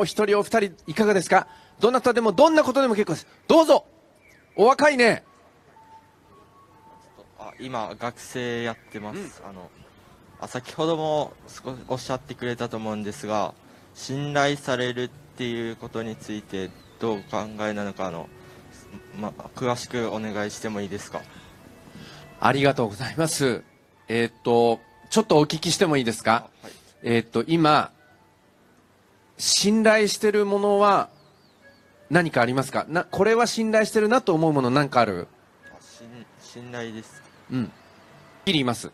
お一人お二人いかがですか？どなたでもどんなことでも結構です。どうぞお若いね。あ今、学生やってます。あのあ先ほども少しおっしゃってくれたと思うんですが、信頼されるっていうことについてどうお考えなのかあの、ま、詳しくお願いしてもいいですか？ありがとうございます。えーっと、ちょっとお聞きしてもいいですか？はいえーっと、今、信頼してるものは何かありますか？な、これは信頼してるなと思うもの何かある？信頼です。うん。はっきり言います。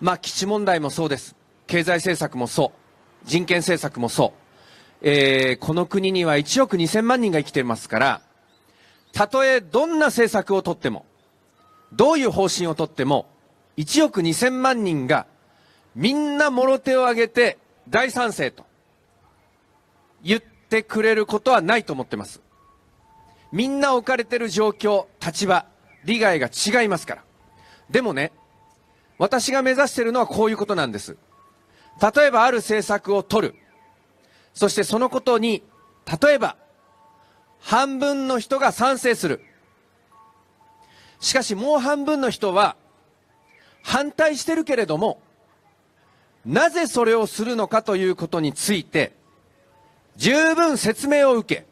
まあ、基地問題もそうです。経済政策もそう。人権政策もそう。えー、この国には1億2000万人が生きていますから、たとえどんな政策をとっても、どういう方針をとっても、1億2000万人がみんなもろ手を挙げて大賛成と言ってくれることはないと思ってます。みんな置かれてる状況、立場、利害が違いますから。でもね、私が目指してるのはこういうことなんです。例えばある政策を取る。そしてそのことに、例えば、半分の人が賛成する。しかしもう半分の人は、反対してるけれども、なぜそれをするのかということについて、十分説明を受け、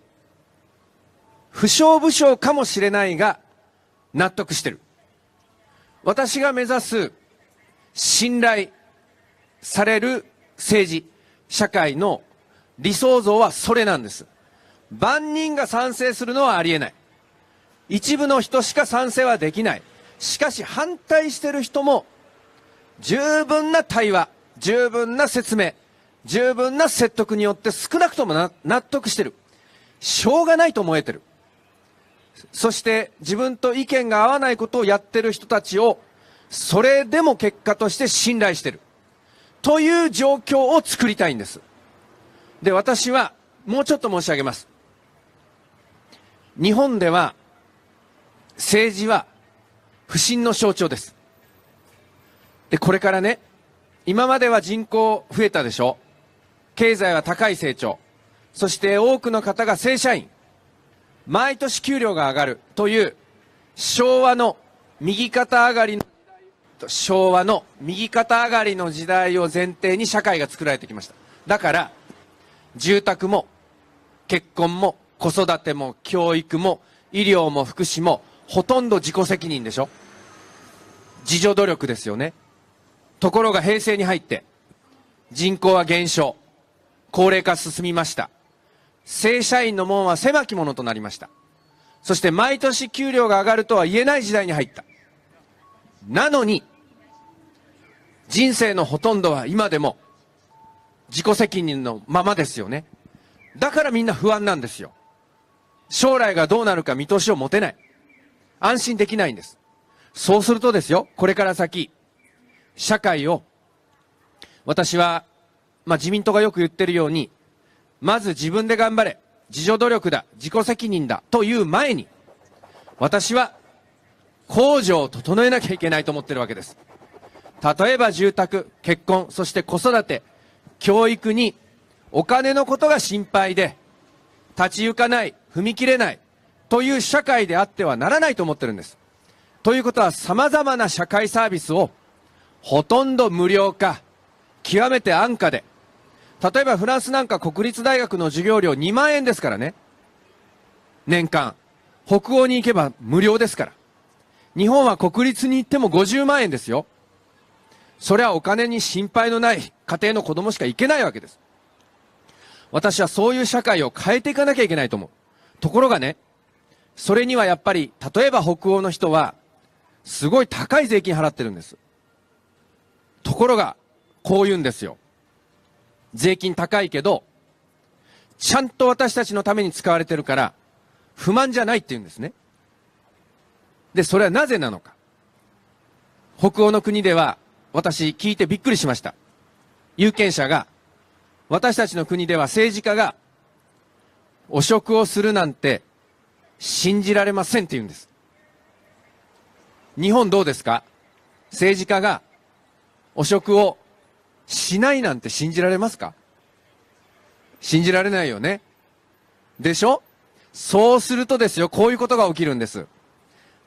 不祥不祥かもしれないが、納得してる。私が目指す信頼される政治、社会の理想像はそれなんです。万人が賛成するのはありえない。一部の人しか賛成はできない。しかし反対してる人も十分な対話、十分な説明、十分な説得によって少なくとも納得してる。しょうがないと思えてる。そして自分と意見が合わないことをやってる人たちを、それでも結果として信頼してる。という状況を作りたいんです。で、私は、もうちょっと申し上げます。日本では、政治は、不信の象徴です。で、これからね、今までは人口増えたでしょ経済は高い成長。そして多くの方が正社員。毎年給料が上がるという昭和の右肩上がりの昭和の右肩上がりの時代を前提に社会が作られてきました。だから、住宅も結婚も子育ても教育も医療も福祉もほとんど自己責任でしょ自助努力ですよね。ところが平成に入って人口は減少。高齢化進みました。正社員の門は狭き門となりました。そして毎年給料が上がるとは言えない時代に入った。なのに、人生のほとんどは今でも自己責任のままですよね。だからみんな不安なんですよ。将来がどうなるか見通しを持てない。安心できないんです。そうするとですよ、これから先、社会を、私は、まあ自民党がよく言ってるように、まず自分で頑張れ。自助努力だ。自己責任だ。という前に、私は、控除を整えなきゃいけないと思ってるわけです。例えば住宅、結婚、そして子育て、教育に、お金のことが心配で、立ち行かない、踏み切れない、という社会であってはならないと思ってるんです。ということは様々な社会サービスを、ほとんど無料化、極めて安価で、例えばフランスなんか国立大学の授業料2万円ですからね。年間。北欧に行けば無料ですから。日本は国立に行っても50万円ですよ。それはお金に心配のない家庭の子供しか行けないわけです。私はそういう社会を変えていかなきゃいけないと思う。ところがね、それにはやっぱり、例えば北欧の人は、すごい高い税金払ってるんです。ところが、こう言うんですよ。税金高いけど、ちゃんと私たちのために使われてるから、不満じゃないって言うんですね。で、それはなぜなのか。北欧の国では、私聞いてびっくりしました。有権者が、私たちの国では政治家が、汚職をするなんて、信じられませんって言うんです。日本どうですか？政治家が、汚職をしないなんて信じられますか？信じられないよね。でしょ？そうするとですよ、こういうことが起きるんです。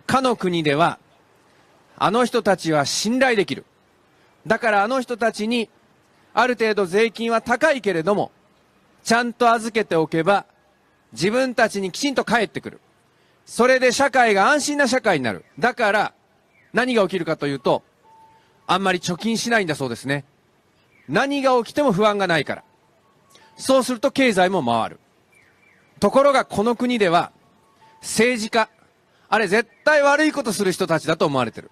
かの国では、あの人たちは信頼できる。だからあの人たちに、ある程度税金は高いけれども、ちゃんと預けておけば、自分たちにきちんと返ってくる。それで社会が安心な社会になる。だから、何が起きるかというと、あんまり貯金しないんだそうですね。何が起きても不安がないから。そうすると経済も回る。ところがこの国では、政治家、あれ絶対悪いことする人たちだと思われてる。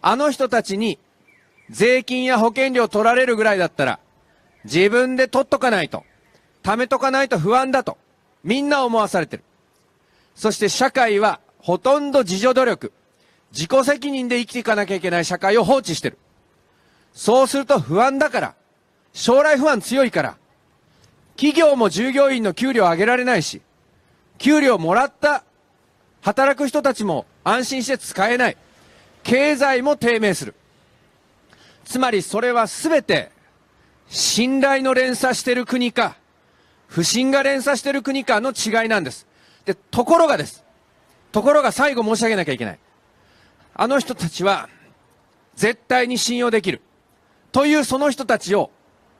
あの人たちに、税金や保険料取られるぐらいだったら、自分で取っとかないと、貯めとかないと不安だと、みんな思わされてる。そして社会は、ほとんど自助努力、自己責任で生きていかなきゃいけない社会を放置してる。そうすると不安だから、将来不安強いから、企業も従業員の給料上げられないし、給料もらった働く人たちも安心して使えない。経済も低迷する。つまりそれはすべて信頼の連鎖している国か、不信が連鎖している国かの違いなんです。で、ところがです。ところが最後申し上げなきゃいけない。あの人たちは絶対に信用できる。というその人たちを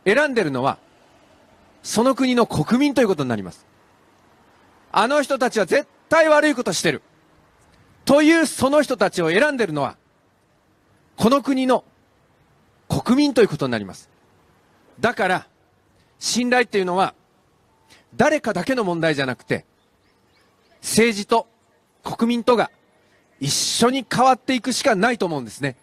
選んでるのは、その国の国民ということになります。あの人たちは絶対悪いことしてる。というその人たちを選んでるのは、この国の国民ということになります。だから、信頼っていうのは、誰かだけの問題じゃなくて、政治と国民とが一緒に変わっていくしかないと思うんですね。